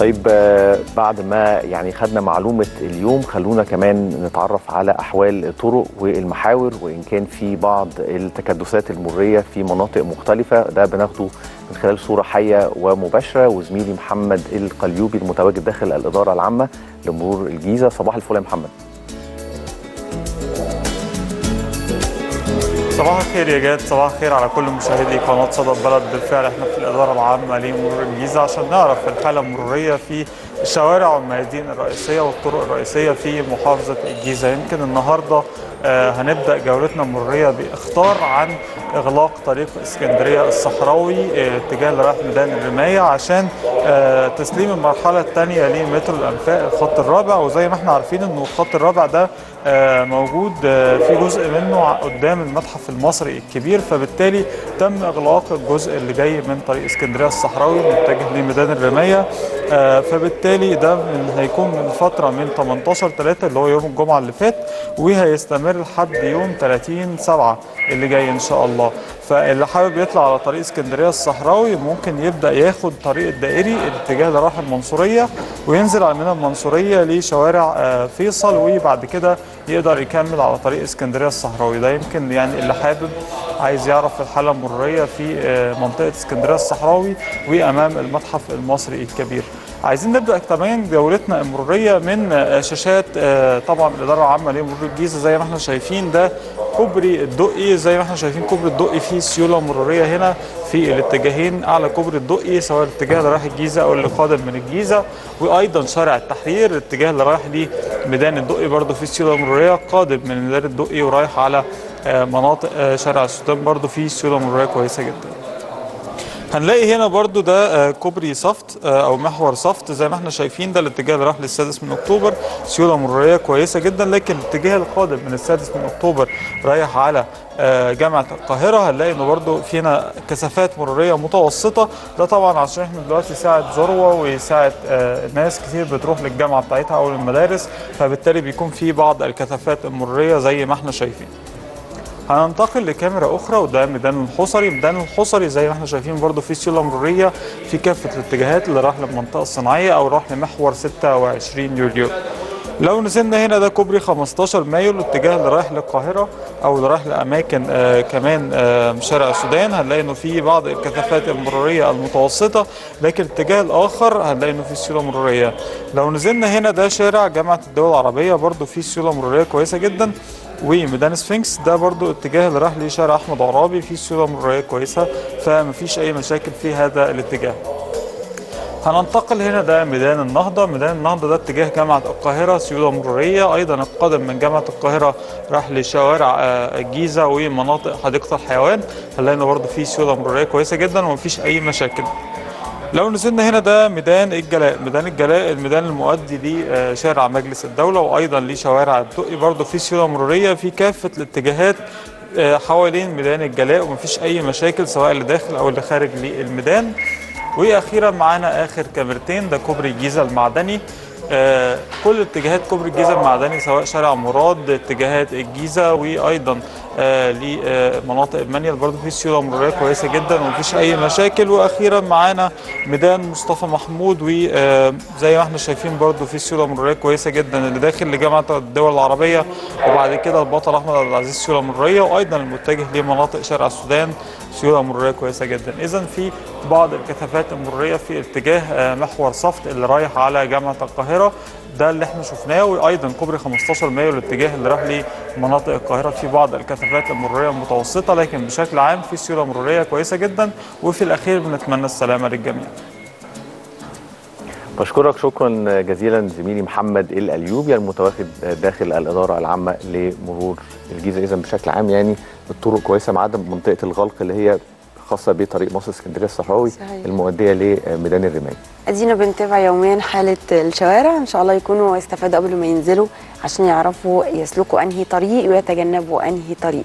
طيب آه، بعد ما يعني خدنا معلومة اليوم خلونا كمان نتعرف على أحوال الطرق والمحاور وإن كان في بعض التكدسات المرية في مناطق مختلفة. ده بناخده من خلال صورة حية ومباشرة. وزميلي محمد القليوبي المتواجد داخل الإدارة العامة لمرور الجيزة. صباح الفل يا محمد. صباح الخير يا جاد. صباح الخير على كل مشاهدي قناة صدى البلد. بالفعل إحنا في الإدارة العامة لمرور الجيزة عشان نعرف الحالة المرورية في الشوارع والميادين الرئيسية والطرق الرئيسية في محافظة الجيزة. يمكن النهاردة آه، هنبدأ جولتنا المرورية بإخطار عن إغلاق طريق اسكندرية الصحراوي آه، اتجاه لرايح ميدان الرماية عشان آه، تسليم المرحلة الثانية لمترو الأنفاق الخط الرابع. وزي ما إحنا عارفين إنه الخط الرابع ده موجود آه، في جزء منه قدام المتحف المصري الكبير فبالتالي تم إغلاق الجزء اللي جاي من طريق اسكندرية الصحراوي متجه لميدان الرماية. آه، فبالتالي ده من هيكون من فترة من 18 3 اللي هو يوم الجمعة اللي فات وهيستمر لحد يوم 30 7 اللي جاي إن شاء الله. فاللي حابب يطلع على طريق اسكندرية الصحراوي ممكن يبدأ ياخد طريق الدائري الاتجاه اللي رايح المنصورية وينزل على من المنصورية لشوارع آه، فيصل وبعد كده يقدر يكمل على طريق اسكندرية الصحراوي. ده يمكن يعني اللي حابب عايز يعرف الحالة المرورية في آه، منطقة اسكندرية الصحراوي وأمام المتحف المصري الكبير. عايزين نبدأ كمان جولتنا المرورية من آه، شاشات آه، طبعا الاداره العامة لمرور الجيزه زي ما إحنا شايفين ده كوبري الدقي زي ما إحنا شايفين كوبري الدقي فيه سيولة مرورية هنا في الاتجاهين اعلى كوبري الدقي سواء الاتجاه اللي رايح الجيزة أو اللي قادم من الجيزة. وأيضا شارع التحرير الاتجاه اللي رايح لميدان الدقي برضه فيه سيولة مرورية. قادم من ميدان الدقي ورايح على آه، مناطق شارع السودان برضه فيه سيولة مرورية كويسة جدا. هنلاقي هنا برضو ده آه، كوبري صفت آه، أو محور صفت. زي ما إحنا شايفين ده الاتجاه اللي راح للسادس من أكتوبر. سيولة مرورية كويسة جدا لكن الاتجاه القادم من السادس من أكتوبر رايح على آه، جامعة القاهرة. هنلاقي إنه برضو في هنا كثافات مرورية متوسطة. ده طبعا عشان إحنا دلوقتي ساعة ذروة وساعة ناس كتير بتروح للجامعة بتاعتها أو للمدارس فبالتالي بيكون في بعض الكثافات المرورية زي ما إحنا شايفين. هننتقل لكاميرا أخرى وده ميدان الحصري ميدان الحصري زي ما إحنا شايفين برضو في سيوله مرورية في كافة الاتجاهات اللي راح للمنطقة الصناعية أو راح لمحور 26 يوليو. لو نزلنا هنا ده كوبري 15 مايو الاتجاه اللي رايح للقاهرة أو اللي رايح لأماكن آه كمان آه شارع السودان. هنلاقي إنه في بعض الكثافات المرورية المتوسطة لكن الاتجاه الآخر هنلاقي إنه في سيوله مرورية. لو نزلنا هنا ده شارع جامعة الدول العربية برضو في سيوله مرورية كويسة جدا. وميدان سفنكس ده برضو اتجاه اللي راح لشارع أحمد عرابي فيه سيوله مروريه كويسة فمفيش أي مشاكل في هذا الاتجاه. هننتقل هنا ده ميدان النهضة. ميدان النهضة ده اتجاه جامعة القاهرة سيولة مرورية أيضا القادم من جامعة القاهرة راح لشوارع آه، الجيزة ومناطق حديقة الحيوان. هنلاقي برضه فيه سيولة مرورية كويسة جدا ومفيش أي مشاكل. لو نزلنا هنا ده ميدان الجلاء ميدان الجلاء الميدان المؤدي لشارع مجلس الدولة وأيضا لشوارع الدقي برضه في سيولة مرورية في كافة الاتجاهات آه، حوالين ميدان الجلاء ومفيش أي مشاكل سواء اللي داخل أو اللي خارج للميدان. وأخيرا معانا آخر كاميرتين ده كوبري الجيزة المعدني. آه كل اتجاهات كوبري الجيزة المعدني سواء شارع مراد اتجاهات الجيزة وأيضا لمناطق المنيل برضه في سيوله مروريه كويسة جدا ومفيش أي مشاكل. وأخيرا معانا ميدان مصطفى محمود وزي ما إحنا شايفين برضه في سيوله مروريه كويسة جدا اللي داخل لجامعة الدول العربية. وبعد كده البطل أحمد عبد العزيز سيوله مروريه وأيضا المتجه لمناطق شارع السودان سيوله مروريه كويسة جدا. اذا في بعض الكثافات المروريه في اتجاه آه، محور صفت اللي رايح على جامعة القاهرة. ده اللي إحنا شفناه وأيضا كوبري 15 مايو الاتجاه اللي راح لمناطق القاهرة. في بعض الكثافات المرورية المتوسطة لكن بشكل عام في سيولة مرورية كويسة جدا. وفي الأخير بنتمنى السلامة للجميع. بشكرك شكرا جزيلا زميلي محمد الأليوبي المتواجد داخل الإدارة العامة لمرور الجيزة. إذا بشكل عام يعني الطرق كويسة ما عدا منطقة الغلق اللي هي خاصة بطريق مصر اسكندرية الصحراوي صحيح. المؤدية لميدان الرماية أدينا بنتابع يوميا حالة الشوارع. إن شاء الله يكونوا استفادوا قبل ما ينزلوا عشان يعرفوا يسلكوا أنهي طريق ويتجنبوا أنهي طريق.